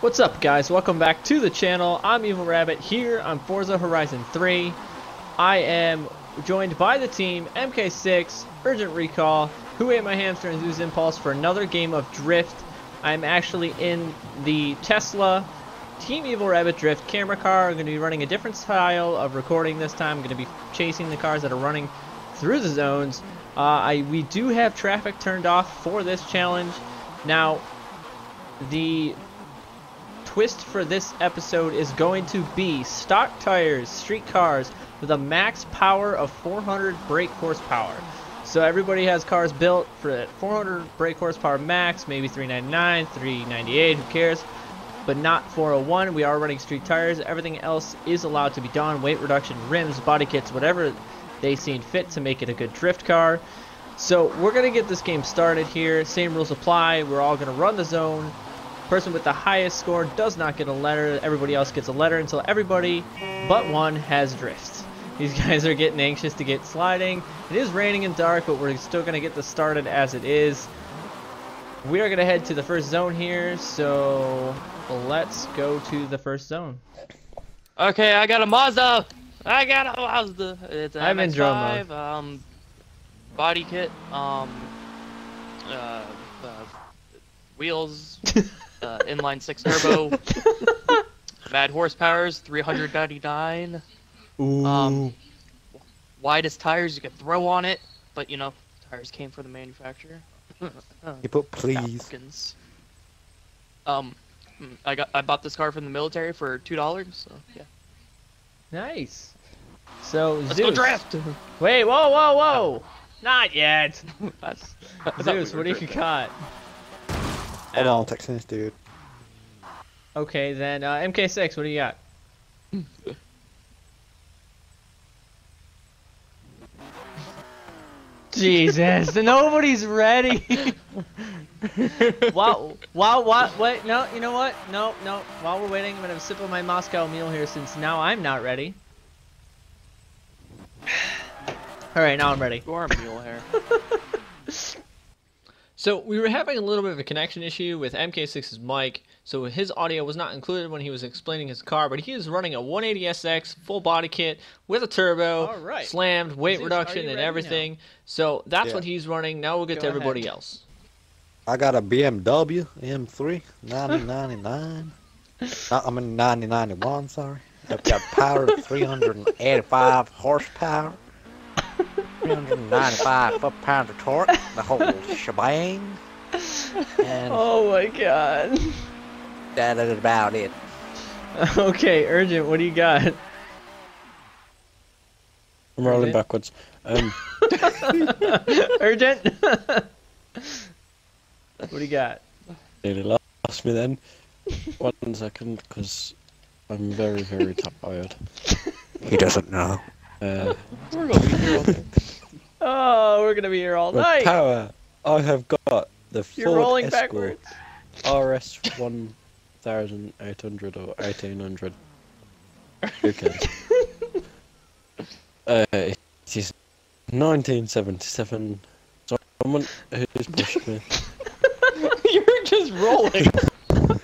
What's up guys, welcome back to the channel. I'm Evil Rabbit here on Forza Horizon 3. I am joined by the team MK6, Urgent Recall, Who Ate My Hamster and Zeus Impulse for another game of Drift. I'm actually in the Tesla Team Evil Rabbit Drift camera car. I'm going to be running a different style of recording this time. I'm going to be chasing the cars that are running through the zones. Uh, I, we do have traffic turned off for this challenge. Now, the twist for this episode is going to be stock tires, street cars with a max power of 400 brake horsepower. So everybody has cars built for that 400 brake horsepower max, maybe 399, 398, who cares? But not 401. We are running street tires. Everything else is allowed to be done. Weight reduction, rims, body kits, whatever they seem fit to make it a good drift car. So we're going to get this game started here. Same rules apply. We're all going to run the zone person with the highest score does not get a letter. Everybody else gets a letter until everybody but one has drifts. These guys are getting anxious to get sliding. It is raining and dark, but we're still going to get this started as it is. We are going to head to the first zone here, so let's go to the first zone. Okay, I got a Mazda. I got a Mazda. It's an I'm in drone mode. Um, body kit. Um, uh, uh wheels. uh, inline six turbo. Mad horsepowers, 399. Ooh. Um, widest tires you could throw on it, but you know, tires came from the manufacturer. You put please. Falcons. Um, I got I bought this car from the military for two dollars. So yeah, nice. So let's Zeus. go draft. Wait, whoa, whoa, whoa! Not yet. That's, I we Zeus, what do you drifting. got? Hold Ow. on, texting this dude. Okay, then uh, MK6, what do you got? Jesus, nobody's ready. Wow, wow, what? Wait, no, you know what? No, no. While we're waiting, I'm gonna sip of my Moscow mule here since now I'm not ready. All right, now I'm ready. You are a mule hair. So we were having a little bit of a connection issue with MK6's mic, so his audio was not included when he was explaining his car, but he is running a 180SX full body kit with a turbo, All right. slammed, weight Zeus, reduction, and ready everything. So that's Yeah. what he's running. Now we'll get Go to everybody ahead. else. I got a BMW M3 1999. I'm in 1991, sorry. I've got power of 385 horsepower. 395 foot-pounds of torque. The whole shebang. And Oh my god. that is about it. okay, urgent. What do you got? I'm rolling Okay. backwards. Um, urgent. What do you got? nearly lost me then. One second, because I'm very, very tired. He doesn't know. Uh, We're gonna be here all day. Oh, we're gonna be here all with night. power, I have got the You're Ford rolling Escort backwards. RS 1800 or 1800. Who cares? uh, it is 1977. Someone who's pushed me. You're just rolling.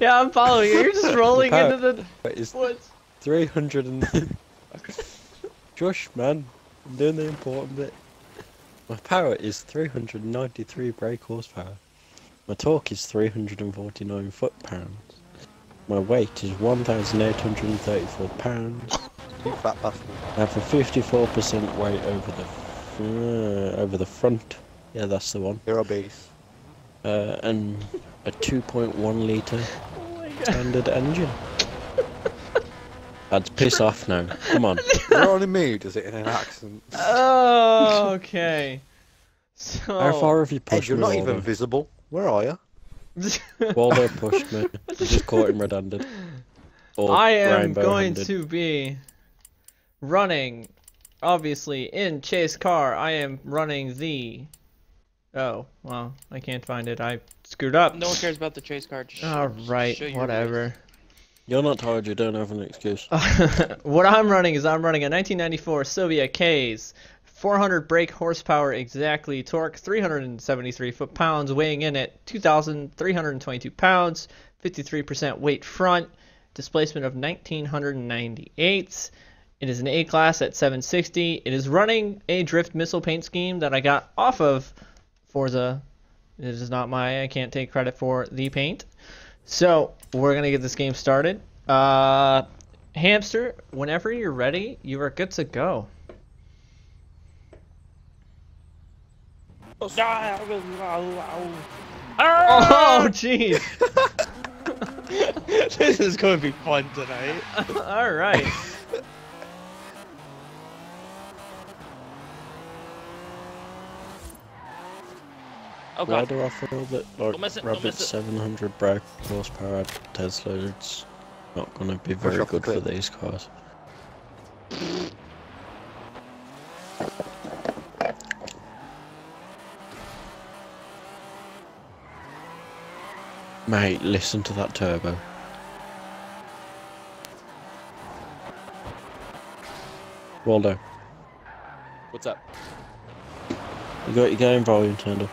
Yeah, I'm following you. You're just rolling power. into the It's woods. 300 and... Josh, man. I'm doing the important bit. My power is 393 brake horsepower. My torque is 349 foot-pounds. My weight is 1,834 pounds. You fat bastard. I have a 54% weight over the f- uh, over the front. Yeah, that's the one. You're obese. Uh, and a 2.1 litre Oh standard engine. That's piss off now. Come on. You're only me, does it in an accent? Oh, okay. So. How far have you Hey, pushed you're me, not even visible. Where are you? Waldo pushed me. I just caught him red-handed. Or I am going to be running, obviously, in Chase Car. I am running the. Oh, well, I can't find it. I screwed up. No one cares about the chase car. Just show- All show your whatever. You're not tired, you don't have an excuse. what I'm running is I'm running a 1994 Silvia K's, 400 brake horsepower exactly, torque 373 foot-pounds, weighing in at 2,322 pounds, 53% weight front, displacement of 1998. It is an A class at 760. It is running a drift missile paint scheme that I got off of Forza. this is not my. I can't take credit for the paint. So we're gonna get this game started. Uh, hamster, whenever you're ready, you are good to go. Oh, jeez. this is going to be fun tonight. All right. Oh Why god. do I feel that like Don't it, don't Rabbit's miss it. 700 brake horsepower Tesla it's not gonna be very off the good for these cars? Mate, listen to that turbo. Waldo, What's up? you got your game volume turned up.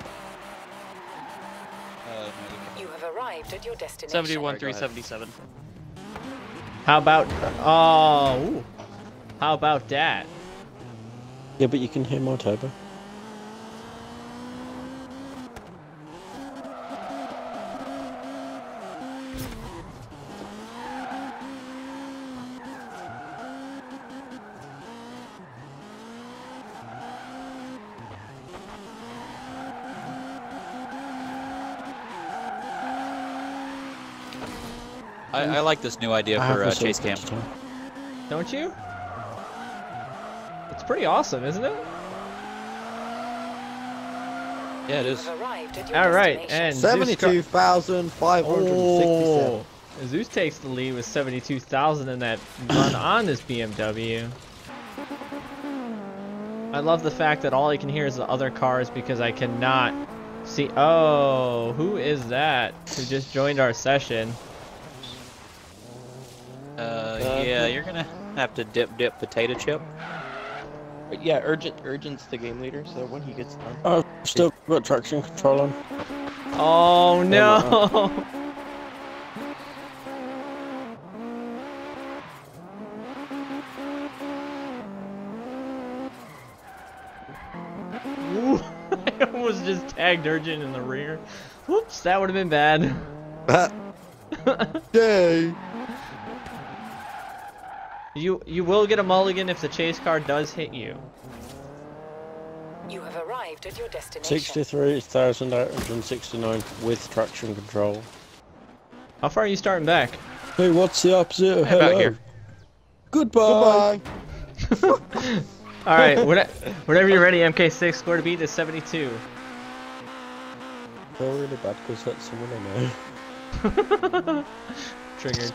Uh, You have arrived at your destination. 71, Alright, go 377. How about? Oh. ooh. How about that? Yeah, but you can hear my turbo. I, I like this new idea I for uh, chase open cam. to. Don't you? It's pretty awesome, isn't it? Yeah, it You is. have arrived at your All right, and Zeus Seventy-two thousand five hundred and sixty-seven. Oh, Zeus takes the lead with 72,000 in that run on this BMW. I love the fact that all I can hear is the other cars because I cannot see. Oh, who is that who just joined our session? Yeah, you're gonna have to dip dip potato chip. But yeah, Urgent Urgent's the game leader, so when he gets done. Oh, still got traction control on. Oh no! Ooh, I almost just tagged Urgent in the rear. Whoops, that would have been bad. Yay! You you will get a mulligan if the chase car does hit you. You have arrived at your destination. 63,869 with traction control. How far are you starting back? Hey, what's the opposite of Hey, about hello? here. Goodbye. Goodbye. All right, whenever you're ready, MK6 score to beat is 72. I feel really bad because that's someone I know. Triggered.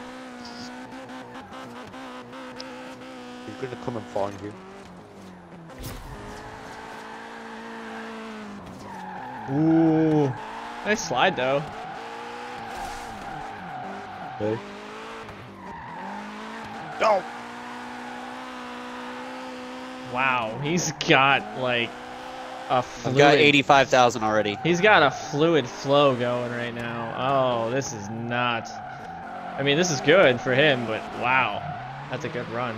He's gonna come and find you. Ooh, nice slide though. Hey. Wow, he's got like a I've fluid. got 85,000 already. He's got a fluid flow going right now. Oh, this is not. I mean, this is good for him, but wow, that's a good run.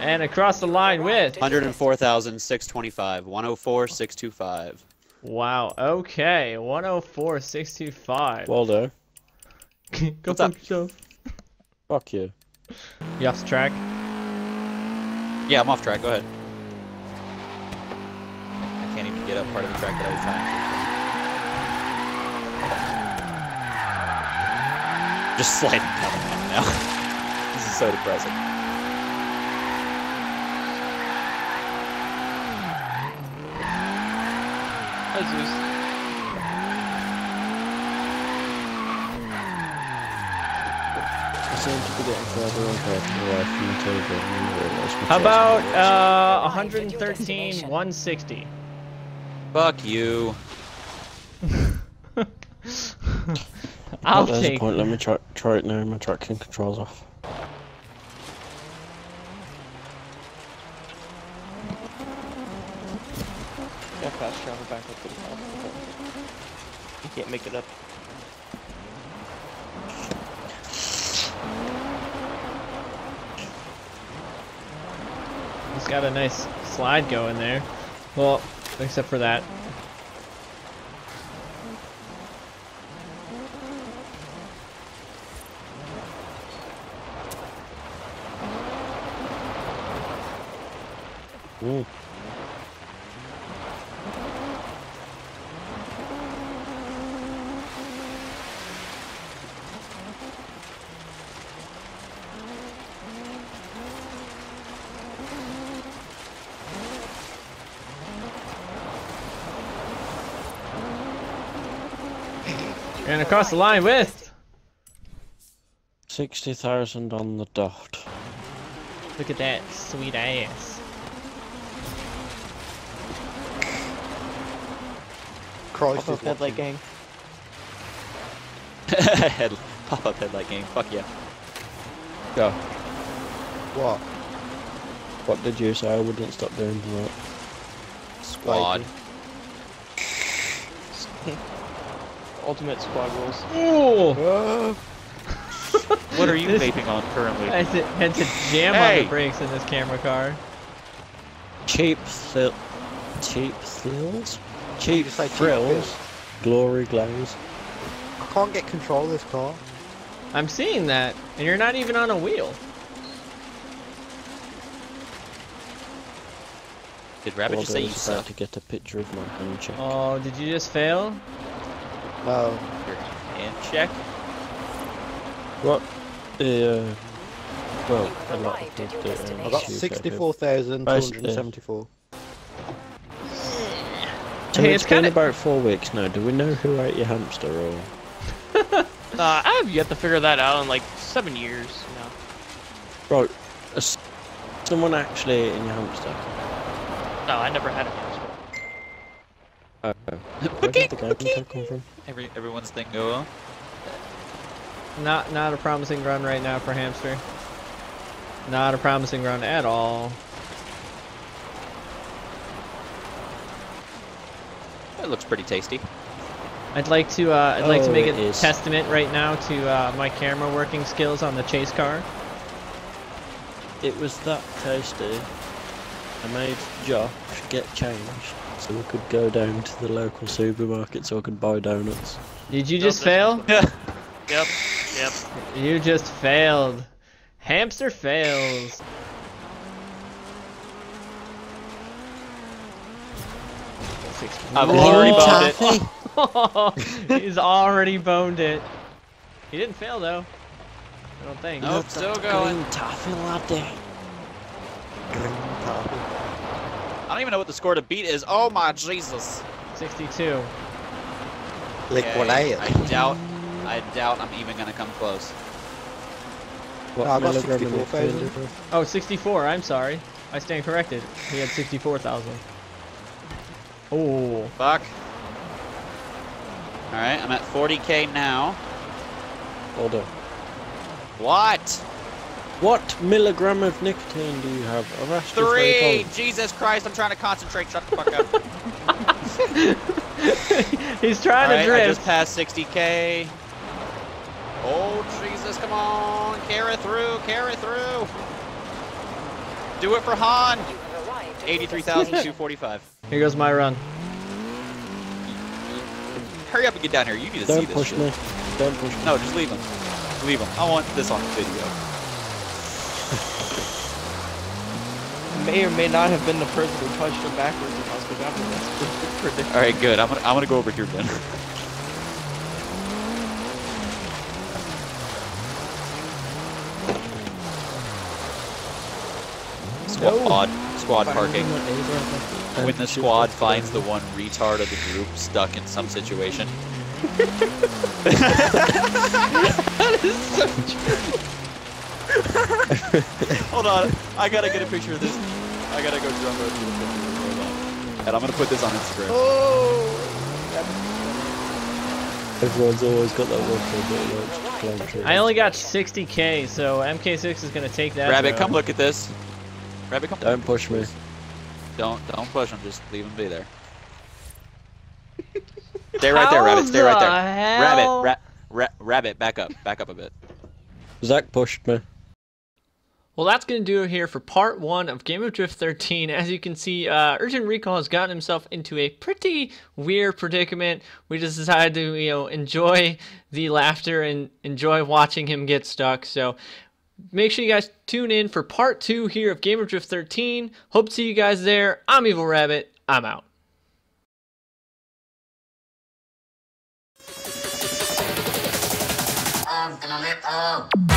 And across the line with. 104,625. 104,625. Wow. Okay, 104.625. Waldo, Go What's fuck up? yourself. fuck you. You off the track? Yeah, I'm off track. Go ahead. I can't even get up part of the track that I was trying to. Just sliding down the mountain now. this is so depressing. Hi, Zeus. I seem to be getting further and further away from the table and I realise my How about uh Arrived at your 113 160? Fuck you. I'll oh, there's take. a point. Let me try try it now. My traction controls off. Yeah, fast travel back up to the top. You can't make it up. He's got a nice slide going there. Well, except for that. Mm. And across the line with. Sixty thousand on the dot. Look at that sweet ass. Christ Pop-up headlight gang. Head, pop up headlight game. Fuck yeah. Go. What? What did you say? I wouldn't stop doing that. Squad. Ultimate squad rules. Ooh! What are you This- vaping on currently? I had to, had to jam on the brakes in this camera car. Cheap thrill. Cheap thrills. Cheap you say cheap thrills. Glory glaze. I can't get control of this car. I'm seeing that, and you're not even on a wheel. Did Rabbit just say you Waldo's about suck? to get a picture of my hand check. Oh, did you just fail? No. Your hand check? What? Uh, well, You've a lot arrived of at your the, uh, destination. I got Issue, sixty-four thousand two hundred and seventy-four. So Hey, it's it's been kinda- about four weeks now. Do we know who ate your hamster or? Uh, I have yet to figure that out in like seven years now. Right, is someone actually ate your hamster? No, I never had a hamster. Oh, where did the game tag come from? Every everyone's thing go on. Not not a promising run right now for hamster. Not a promising run at all. It looks pretty tasty. I'd like to uh, I'd like to Oh, make a is. testament right now to uh, my camera working skills on the chase car. It was that tasty. I made Josh get change so we could go down to the local supermarket so I could buy donuts. Did you just Nope, fail? Yep, yep. You just failed. Hamster fails. I've already boned it. He's already boned it. He didn't fail though. I don't think. Nope, still going. Green toffee latte. Green toffee. I don't even know what the score to beat is. Oh my Jesus. 62. Liquidate. I doubt. I doubt I'm even gonna come close. What No, I got milligram of 64,000. Oh, 64. I'm sorry. I stand corrected. He had 64,000. Oh. Fuck. All right, I'm at 40k now. Hold on. What? What milligram of nicotine do you have? I've three Three. Jesus Christ! I'm trying to concentrate. Shut the fuck up. He's trying All right, to I drift. just passed 60k. Oh Jesus! Come on, carry through, carry through. Do it for Han. You have arrived at your Eighty-three thousand destination. two forty-five. Here goes my run. Hurry up and get down here. You need to see Don't this push shit. me. Don't push me. No, just leave him. Leave him. I want this on video. May or may not have been the person who punched him backwards if I was going That's ridiculous. All right, good. I'm gonna I'm gonna go over here then. Squad, squad parking. When the squad finds the one retard of the group stuck in some situation. Hold on, I gotta get a picture of this. I gotta go drum road to the picture. And I'm gonna put this on Instagram. Oh! Everyone's always got that one friend that likes to climb trees. I only got 60k, so MK6 is gonna take that. Rabbit, road. come look at this. Rabbit, come. Don't push me. Don't don't push him. Just leave him be there. Stay right there, Rabbit. Stay right there. the hell? Rabbit, ra- ra- rabbit, back up, back up a bit. Zach pushed me. Well, that's going to do it here for part one of Game of Drift 13. As you can see, uh, Urgent Recall has gotten himself into a pretty weird predicament. We just decided to, you know, enjoy the laughter and enjoy watching him get stuck. So make sure you guys tune in for part two here of Game of Drift 13. Hope to see you guys there. I'm Evil Rabbit. I'm out. Up.